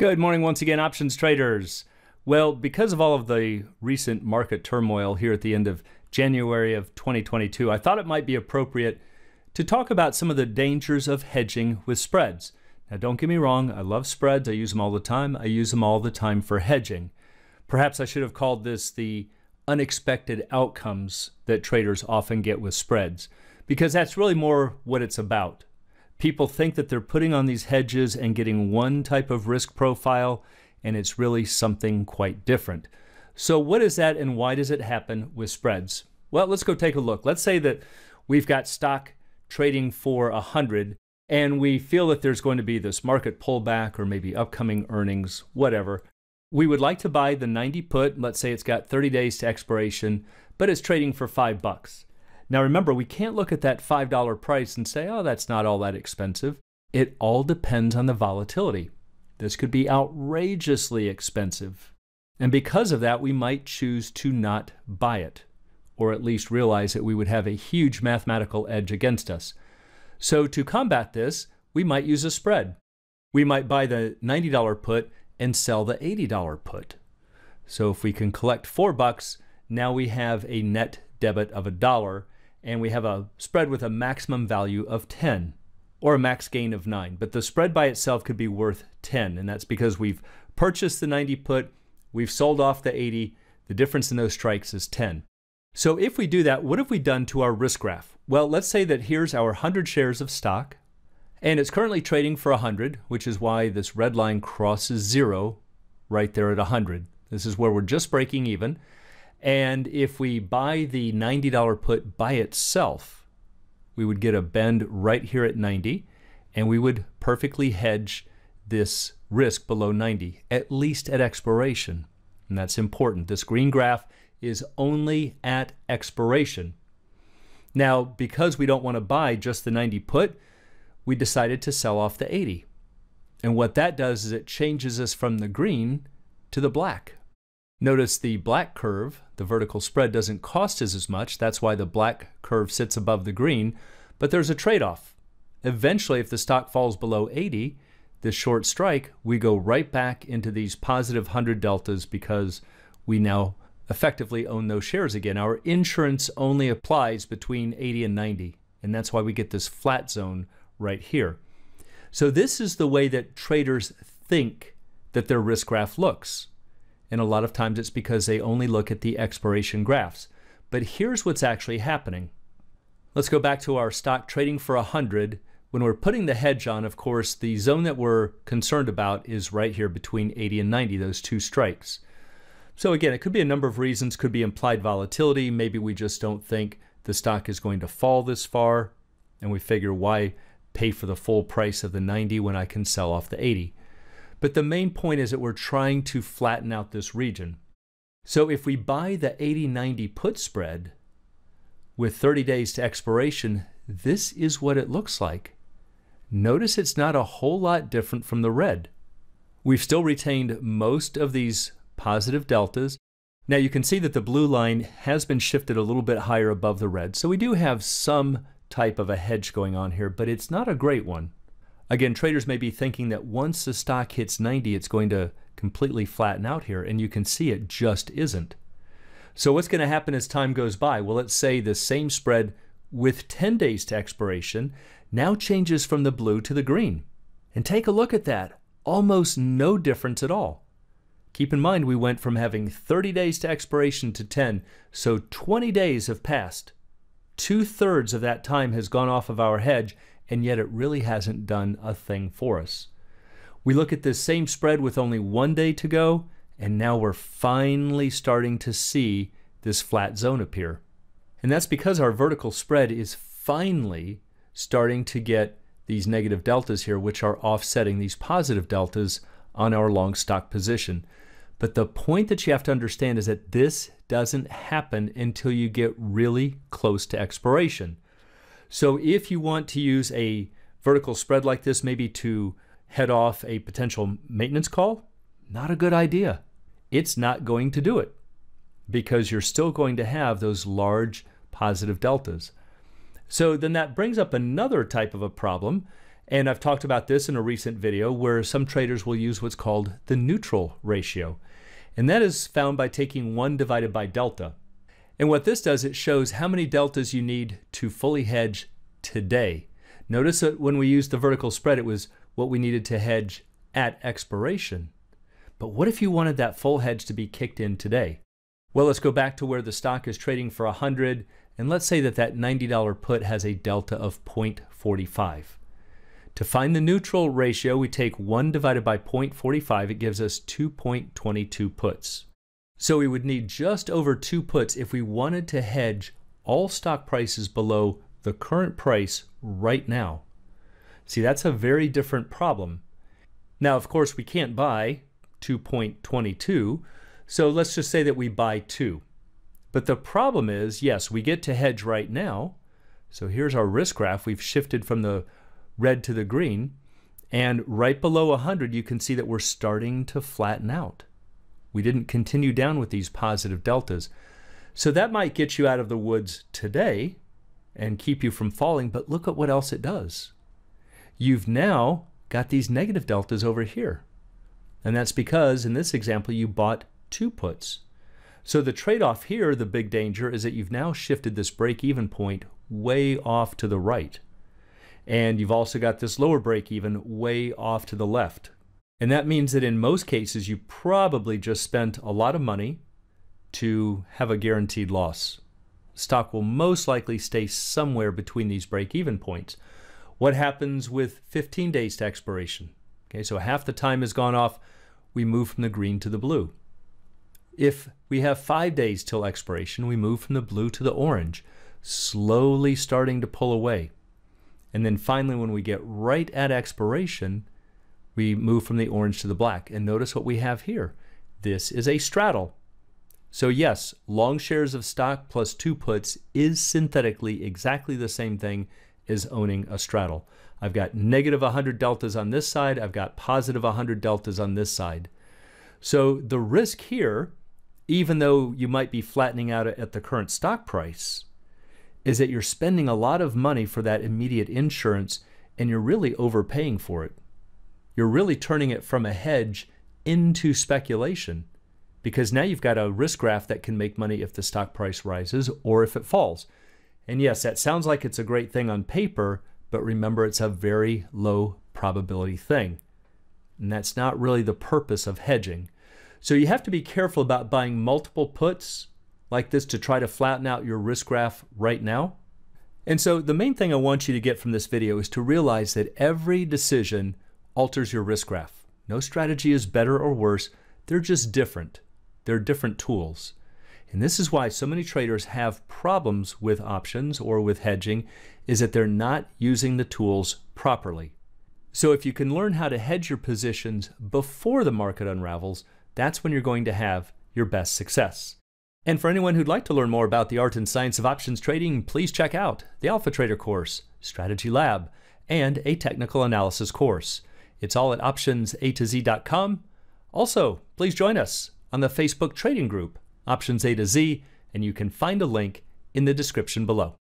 Good morning once again, options traders. Well, because of all of the recent market turmoil here at the end of January of 2022, I thought it might be appropriate to talk about some of the dangers of hedging with spreads. Now, don't get me wrong, I love spreads, I use them all the time, I use them all the time for hedging. Perhaps I should have called this the unexpected outcomes that traders often get with spreads, because that's really more what it's about people think that they're putting on these hedges and getting one type of risk profile, and it's really something quite different. So, what is that and why does it happen with spreads? Well, let's go take a look. Let's say that we've got stock trading for 100 and we feel that there's going to be this market pullback or maybe upcoming earnings, whatever. We would like to buy the 90 put, let's say it's got 30 days to expiration, but it's trading for 5 bucks. Now remember, we can't look at that $5 price and say, oh, that's not all that expensive. It all depends on the volatility. This could be outrageously expensive. And because of that, we might choose to not buy it, or at least realize that we would have a huge mathematical edge against us. So to combat this, we might use a spread. We might buy the $90 put and sell the $80 put. So if we can collect four bucks, now we have a net debit of a dollar and we have a spread with a maximum value of 10 or a max gain of 9. But the spread by itself could be worth 10, and that's because we've purchased the 90 put, we've sold off the 80, the difference in those strikes is 10. So if we do that, what have we done to our risk graph? Well, let's say that here's our 100 shares of stock, and it's currently trading for 100, which is why this red line crosses zero right there at 100. This is where we're just breaking even. And if we buy the $90 put by itself, we would get a bend right here at 90 and we would perfectly hedge this risk below 90, at least at expiration. And that's important. This green graph is only at expiration. Now, because we don't want to buy just the 90 put, we decided to sell off the 80. And what that does is it changes us from the green to the black. Notice the black curve, the vertical spread doesn't cost us as much. That's why the black curve sits above the green. But there's a trade-off. Eventually, if the stock falls below 80, this short strike, we go right back into these positive 100 deltas because we now effectively own those shares again. Our insurance only applies between 80 and 90, and that's why we get this flat zone right here. So this is the way that traders think that their risk graph looks and a lot of times it's because they only look at the expiration graphs. But here's what's actually happening. Let's go back to our stock trading for 100. When we're putting the hedge on, of course, the zone that we're concerned about is right here between 80 and 90, those two strikes. So again, it could be a number of reasons, could be implied volatility. Maybe we just don't think the stock is going to fall this far, and we figure why pay for the full price of the 90 when I can sell off the 80. But the main point is that we're trying to flatten out this region. So if we buy the 80-90 put spread with 30 days to expiration, this is what it looks like. Notice it's not a whole lot different from the red. We've still retained most of these positive deltas. Now you can see that the blue line has been shifted a little bit higher above the red. So we do have some type of a hedge going on here, but it's not a great one. Again, traders may be thinking that once the stock hits 90, it's going to completely flatten out here, and you can see it just isn't. So what's going to happen as time goes by? Well, let's say the same spread with 10 days to expiration now changes from the blue to the green. And take a look at that. Almost no difference at all. Keep in mind we went from having 30 days to expiration to 10, so 20 days have passed. Two thirds of that time has gone off of our hedge, and yet it really hasn't done a thing for us. We look at this same spread with only one day to go, and now we're finally starting to see this flat zone appear. And that's because our vertical spread is finally starting to get these negative deltas here, which are offsetting these positive deltas on our long stock position. But the point that you have to understand is that this doesn't happen until you get really close to expiration. So if you want to use a vertical spread like this, maybe to head off a potential maintenance call, not a good idea. It's not going to do it because you're still going to have those large positive deltas. So then that brings up another type of a problem, And I've talked about this in a recent video where some traders will use what's called the neutral ratio. And that is found by taking 1 divided by delta. And what this does, it shows how many deltas you need to fully hedge today. Notice that when we used the vertical spread, it was what we needed to hedge at expiration. But what if you wanted that full hedge to be kicked in today? Well, let's go back to where the stock is trading for 100, and let's say that that $90 put has a delta of 0.45. To find the neutral ratio, we take 1 divided by 0.45. It gives us 2.22 puts. So we would need just over two puts if we wanted to hedge all stock prices below the current price right now. See, that's a very different problem. Now, of course, we can't buy 2.22, so let's just say that we buy two. But the problem is, yes, we get to hedge right now. So here's our risk graph. We've shifted from the red to the green. And right below 100, you can see that we're starting to flatten out. We didn't continue down with these positive deltas. So that might get you out of the woods today and keep you from falling, but look at what else it does. You've now got these negative deltas over here. And that's because, in this example, you bought two puts. So the trade-off here, the big danger, is that you've now shifted this break-even point way off to the right. And you've also got this lower break even way off to the left. And that means that in most cases, you probably just spent a lot of money to have a guaranteed loss. Stock will most likely stay somewhere between these break even points. What happens with 15 days to expiration? Okay, so half the time has gone off, we move from the green to the blue. If we have five days till expiration, we move from the blue to the orange, slowly starting to pull away. And then finally, when we get right at expiration, we move from the orange to the black. And notice what we have here. This is a straddle. So yes, long shares of stock plus two puts is synthetically exactly the same thing as owning a straddle. I've got negative 100 deltas on this side. I've got positive 100 deltas on this side. So the risk here, even though you might be flattening out at the current stock price, is that you're spending a lot of money for that immediate insurance and you're really overpaying for it. You're really turning it from a hedge into speculation because now you've got a risk graph that can make money if the stock price rises or if it falls. And yes, that sounds like it's a great thing on paper, but remember it's a very low probability thing. And that's not really the purpose of hedging. So you have to be careful about buying multiple puts like this to try to flatten out your risk graph right now. And so the main thing I want you to get from this video is to realize that every decision alters your risk graph. No strategy is better or worse. They're just different. They're different tools. And this is why so many traders have problems with options or with hedging is that they're not using the tools properly. So if you can learn how to hedge your positions before the market unravels, that's when you're going to have your best success. And for anyone who'd like to learn more about the art and science of options trading, please check out the Alpha Trader course, Strategy Lab, and a technical analysis course. It's all at optionsA to Z.com. Also, please join us on the Facebook trading group, Options A to Z, and you can find a link in the description below.